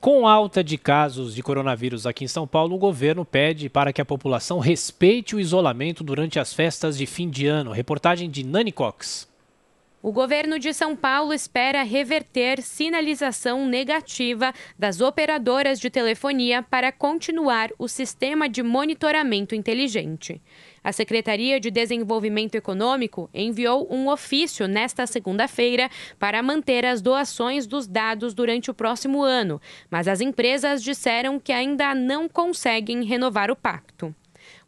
Com alta de casos de coronavírus aqui em São Paulo, o governo pede para que a população respeite o isolamento durante as festas de fim de ano. Reportagem de Nani Cox. O governo de São Paulo espera reverter sinalização negativa das operadoras de telefonia para continuar o sistema de monitoramento inteligente. A Secretaria de Desenvolvimento Econômico enviou um ofício nesta segunda-feira para manter as doações dos dados durante o próximo ano, mas as empresas disseram que ainda não conseguem renovar o pacto.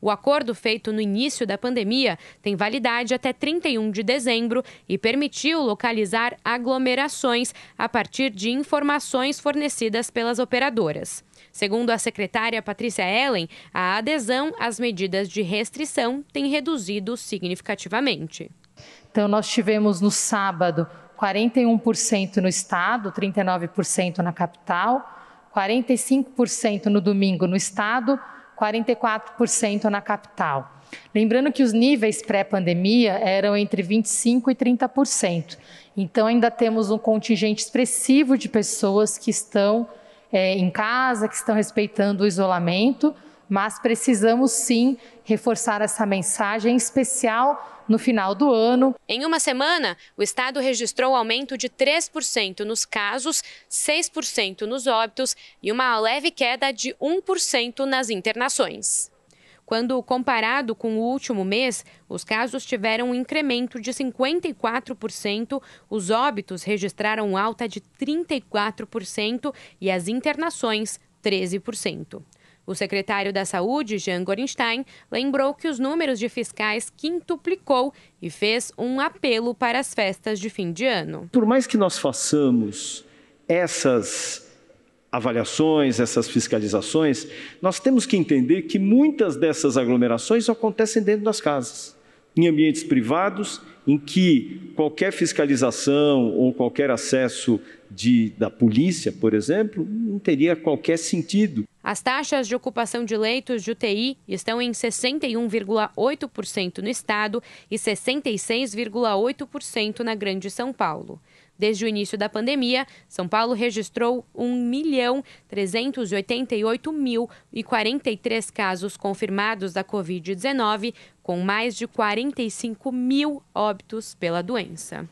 O acordo feito no início da pandemia tem validade até 31 de dezembro e permitiu localizar aglomerações a partir de informações fornecidas pelas operadoras. Segundo a secretária Patrícia Ellen, a adesão às medidas de restrição tem reduzido significativamente. Então, nós tivemos no sábado 41% no estado, 39% na capital, 45% no domingo no estado, 44% na capital. Lembrando que os níveis pré-pandemia eram entre 25% e 30%. Então, ainda temos um contingente expressivo de pessoas que estão é, em casa, que estão respeitando o isolamento, mas precisamos sim reforçar essa mensagem especial no final do ano. Em uma semana, o estado registrou aumento de 3% nos casos, 6% nos óbitos e uma leve queda de 1% nas internações. Quando comparado com o último mês, os casos tiveram um incremento de 54%, os óbitos registraram alta de 34% e as internações 13%. O secretário da Saúde, Jean Gorenstein, lembrou que os números de fiscais quintuplicou e fez um apelo para as festas de fim de ano. Por mais que nós façamos essas avaliações, essas fiscalizações, nós temos que entender que muitas dessas aglomerações acontecem dentro das casas, em ambientes privados, em que qualquer fiscalização ou qualquer acesso de, da polícia, por exemplo, não teria qualquer sentido. As taxas de ocupação de leitos de UTI estão em 61,8% no estado e 66,8% na Grande São Paulo. Desde o início da pandemia, São Paulo registrou 1 milhão 388 mil e 43 casos confirmados da Covid-19, com mais de 45 mil óbitos pela doença.